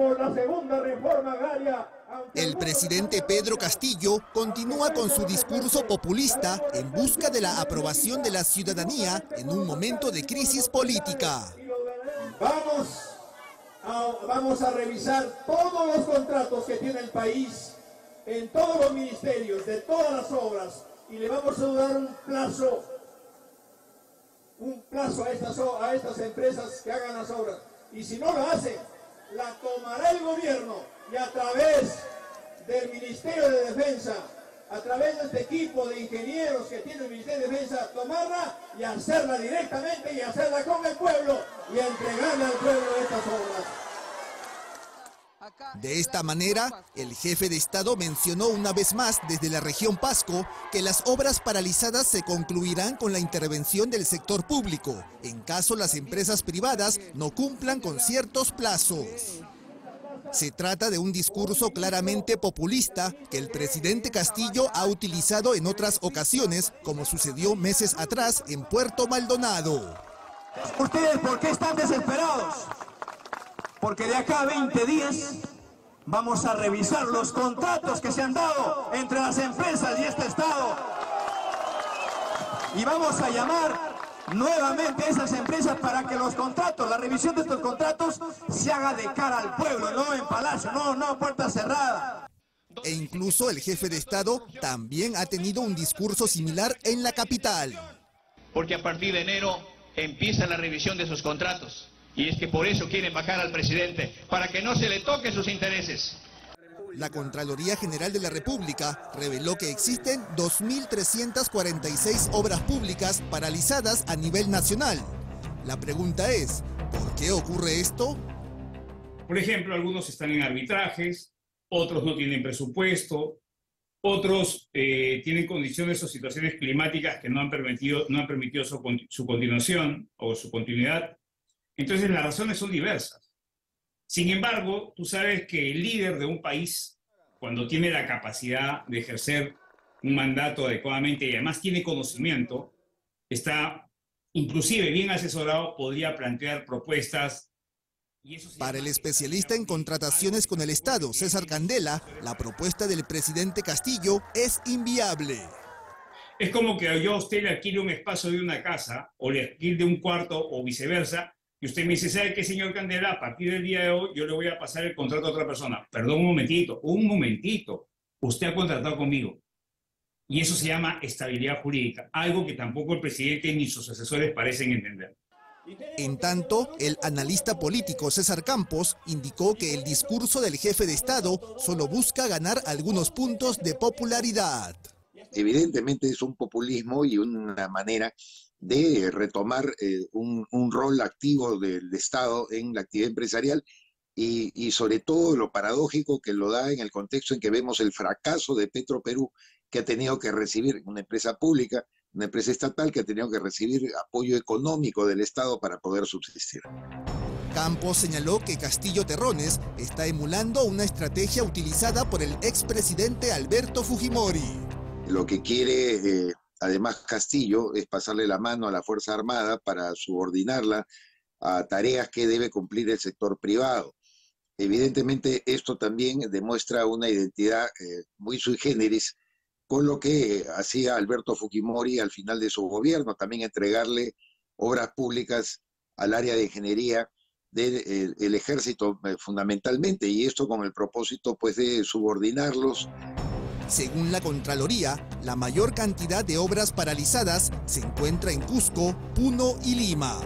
queremos la segunda reforma agraria. El presidente Pedro Castillo continúa con su discurso populista en busca de la aprobación de la ciudadanía en un momento de crisis política. Vamos a, vamos a revisar todos los contratos que tiene el país en todos los ministerios, de todas las obras, y le vamos a dar un plazo, un plazo a estas, a estas empresas que hagan las obras. Y si no lo hacen, la tomará el gobierno y a través del Ministerio de Defensa, a través de este equipo de ingenieros que tiene el Ministerio de Defensa, tomarla y hacerla directamente y hacerla con el pueblo y entregarle al pueblo estas obras. De esta manera, el jefe de Estado mencionó una vez más desde la región Pasco que las obras paralizadas se concluirán con la intervención del sector público, en caso las empresas privadas no cumplan con ciertos plazos. Se trata de un discurso claramente populista que el presidente Castillo ha utilizado en otras ocasiones, como sucedió meses atrás en Puerto Maldonado. ¿Ustedes por qué están desesperados? Porque de acá a 20 días vamos a revisar los contratos que se han dado entre las empresas y este Estado. Y vamos a llamar nuevamente a esas empresas para que los contratos, la revisión de estos contratos se haga de cara al pueblo, no en palacio, no, no puerta cerrada. E incluso el jefe de Estado también ha tenido un discurso similar en la capital. Porque a partir de enero empieza la revisión de sus contratos. Y es que por eso quieren bajar al presidente, para que no se le toque sus intereses. La Contraloría General de la República reveló que existen 2.346 obras públicas paralizadas a nivel nacional. La pregunta es, ¿por qué ocurre esto? Por ejemplo, algunos están en arbitrajes, otros no tienen presupuesto, otros eh, tienen condiciones o situaciones climáticas que no han permitido, no han permitido su, su continuación o su continuidad. Entonces las razones son diversas. Sin embargo, tú sabes que el líder de un país, cuando tiene la capacidad de ejercer un mandato adecuadamente y además tiene conocimiento, está inclusive bien asesorado, podría plantear propuestas. Para el especialista en contrataciones con el Estado, César Candela, la propuesta del presidente Castillo es inviable. Es como que yo a usted le alquile un espacio de una casa o le alquile un cuarto o viceversa y usted me dice, ¿sabe qué, señor Candela? A partir del día de hoy yo le voy a pasar el contrato a otra persona. Perdón un momentito, un momentito. Usted ha contratado conmigo. Y eso se llama estabilidad jurídica, algo que tampoco el presidente ni sus asesores parecen entender. En tanto, el analista político César Campos indicó que el discurso del jefe de Estado solo busca ganar algunos puntos de popularidad. Evidentemente es un populismo y una manera de retomar eh, un, rol activo del Estado en la actividad empresarial y, sobre todo lo paradójico que lo da en el contexto en que vemos el fracaso de Petro Perú, que ha tenido que recibir una empresa pública, una empresa estatal que ha tenido que recibir apoyo económico del Estado para poder subsistir. Campos señaló que Castillo Terrones está emulando una estrategia utilizada por el expresidente Alberto Fujimori. Lo que quiere eh, además Castillo es pasarle la mano a la Fuerza Armada para subordinarla a tareas que debe cumplir el sector privado. Evidentemente esto también demuestra una identidad eh, muy sui generis con lo que hacía Alberto Fujimori al final de su gobierno, también entregarle obras públicas al área de ingeniería del ejército eh, fundamentalmente, y esto con el propósito pues de subordinarlos según la Contraloría, la mayor cantidad de obras paralizadas se encuentra en Cusco, Puno y Lima.